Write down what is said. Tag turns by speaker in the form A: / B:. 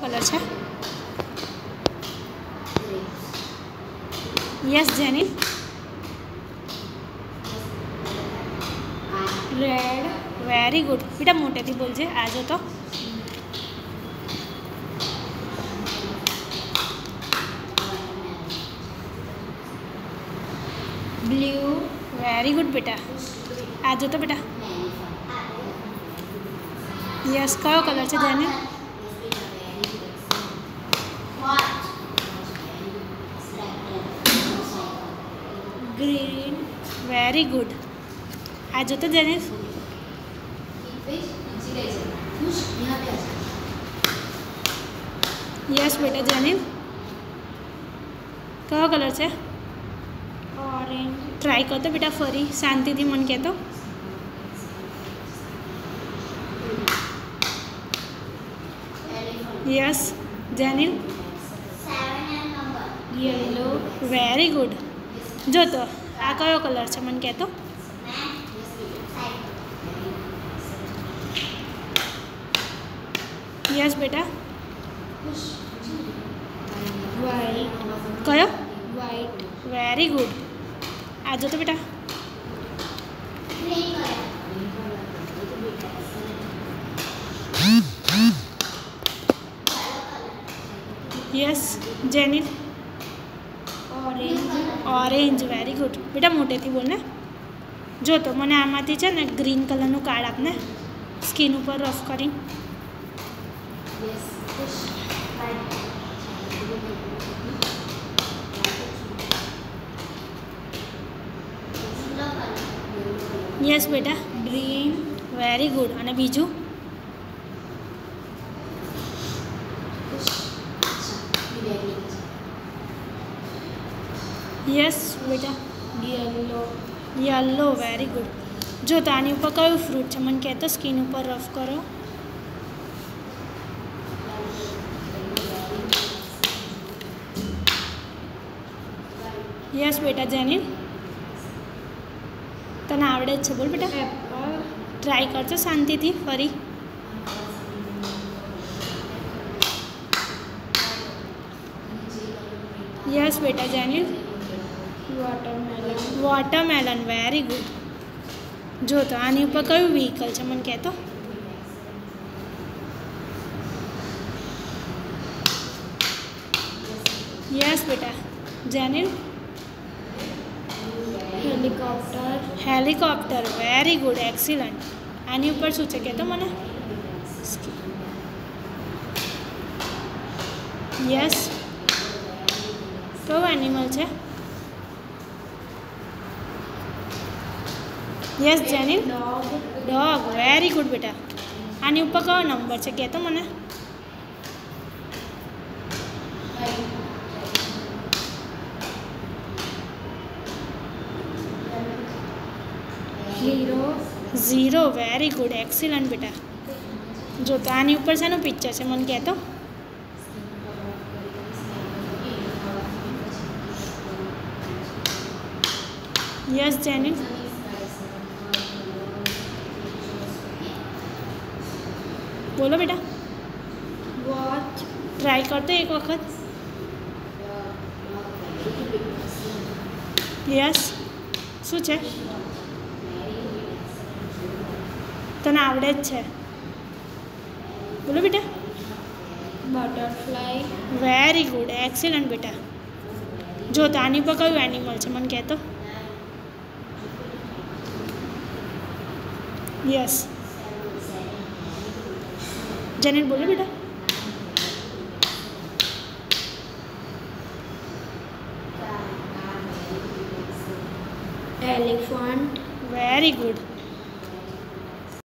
A: Colour છે yes જેની red very good બેટા મોટેથી બોલજે આજો તો બ્લુ વેરી ગુડ બેટા આજો તો બેટા યસ કયો કલર છે જેને ગ્રીન વેરી ગુડ આજો તો જેને યસ બેટા જેની કયો કલર છે ઓરેન્જ ટ્રાય કરતો બેટા ફરી શાંતિથી મને કહેતો yes Jenil yellow very good જો તો આ કયો કલર છે મને કહેતો યસ બેટા
B: વ્હાઈટ
A: કયો
B: વ્હાઈટ
A: વેરી ગુડ આજો તો બેટા yes Jenil
B: orange
A: orange very good બેટા મોટેથી બોલને. જો તો મને આમાંથી છે ને ગ્રીન કલરનું કાર્ડ આપને. સ્કિન ઉપર રફ કરી યસ બેટા. ગ્રીન વેરી ગુડ અને બીજું? યસ બેટા
B: યલો
A: યલો વેરી ગુડ જો તો આની ઉપર કયું ફ્રૂટ છે મને કહેતો સ્કિન ઉપર રફ કરો યસ બેટા જેની તને આવડે જ છે બોલ બેટા
B: એપલ
A: ટ્રાય કરજો શાંતિથી ફરી યસ બેટા જેની
B: વોટરમેલન
A: વોટરમેલન વેરી ગુડ જો તો આની ઉપર કયું વ્હીકલ છે મને કહેતો યસ બેટા Jenil
B: helicopter
A: helicopter very good excellent આની ઉપર શું છે કહેતો મને યસ કયું એનિમલ છે yes Jenil
B: dog
A: dog very good બેટા આની ઉપર કયો નંબર છે કહેતો મને
B: hero
A: zero very good excellent બેટા જો તો આની ઉપર શેનું પિક્ચર છે મને કહેતો યસ જેનિલ બોલો બેટા
B: વોચ
A: ટ્રાય કરતો એક વખત યસ શું છે તને આવડે જ છે બોલો બેટા
B: બટરફ્લાય
A: વેરી ગુડ એક્સિલન્ટ બેટા જો તો આની પર કયું એનિમલ છે મને કહેતો યસ जेनेट बोलो बेटा।
B: Elephant
A: very good